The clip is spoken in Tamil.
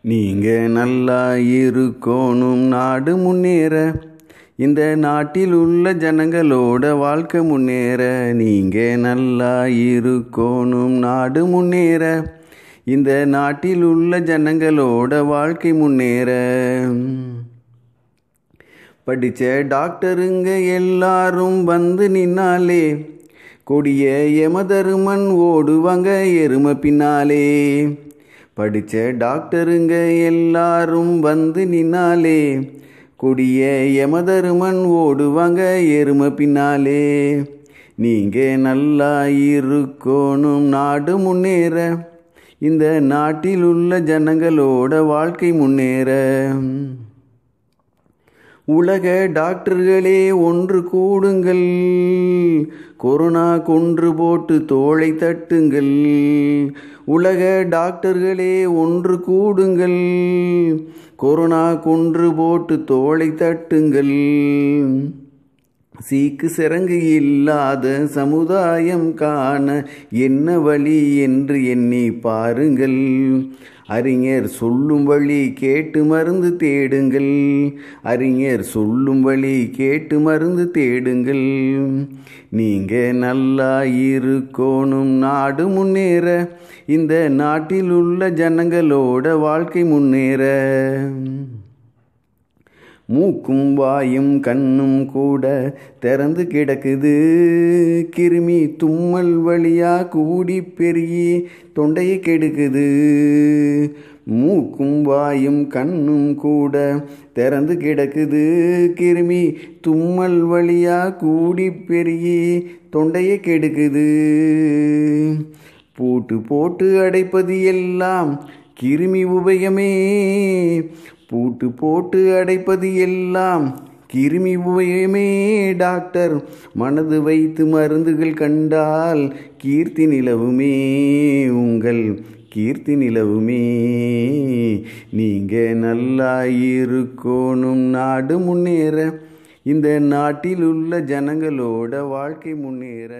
நீங்க நல்லா இருக்கோணும் நாடு முன்னேற. இந்த நாட்டில் உள்ள ஜனங்களோட வாழ்க்கை முன்னேற. நீங்க நல்லா இருக்கோணும் நாடு முன்னேற. இந்த நாட்டில் உள்ள ஜனங்களோட வாழ்க்கை முன்னேற. படித்த டாக்டருங்க எல்லாரும் வந்து நின்னாலே கொடிய எமதருமன் ஓடுவாங்க எரும பின்னாலே. படித்த டாக்டருங்க எல்லாரும் வந்து நின்னாலே கொடிய எமதருமன் ஓடுவாங்க எரும பின்னாலே. நீங்க நல்லா இருக்கணும் நாடு முன்னேற. இந்த நாட்டில் உள்ள ஜனங்களோட வாழ்க்கை முன்னேற. உலக டாக்டர்களே ஒன்று கூடுங்கள். கொரோனா கொன்று போட்டு தோளை தட்டுங்கள். உலக டாக்டர்களே ஒன்று கூடுங்கள். கொரோனா கொன்று போட்டு தோளை தட்டுங்கள். சீக்கு சிறங்கு இல்லாத சமுதாயம் காண என்ன வழி என்று எண்ணி பாருங்கள். அறிஞர் சொல்லும் வழி கேட்டு மருந்து தேடுங்கள். அறிஞர் சொல்லும் வழி கேட்டு மருந்து தேடுங்கள். நீங்க நல்லா இருக்கோணும் நாடு முன்னேற. இந்த நாட்டில் உள்ள ஜனங்களோட வாழ்க்கை முன்னேற. மூக்கும் வாயும் கண்ணும் கூட திறந்து கிடக்குது. கிருமி தும்மல் வழியாக கூடி பெருகி தொண்டையை கெடுக்குது. மூக்கும் வாயும் கண்ணும் கூட திறந்து கிடக்குது. கிருமி தும்மல் வழியாக கூடி பெருகி தொண்டையை கெடுக்குது. பூட்டு போட்டு அடைப்பது எல்லாம் கிருமி உபயமே. பூட்டு போட்டு அடைப்பது எல்லாம் கிருமி உபயமே டாக்டர். மனது வைத்து மருந்துகள் கண்டால் கீர்த்தி நிலவுமே உங்கள் கீர்த்தி நிலவுமே. நீங்கள் நல்லா இருக்கோணும் நாடு முன்னேற. இந்த நாட்டில் உள்ள ஜனங்களோட வாழ்க்கை முன்னேற.